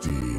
Tasty.